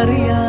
അറിയാ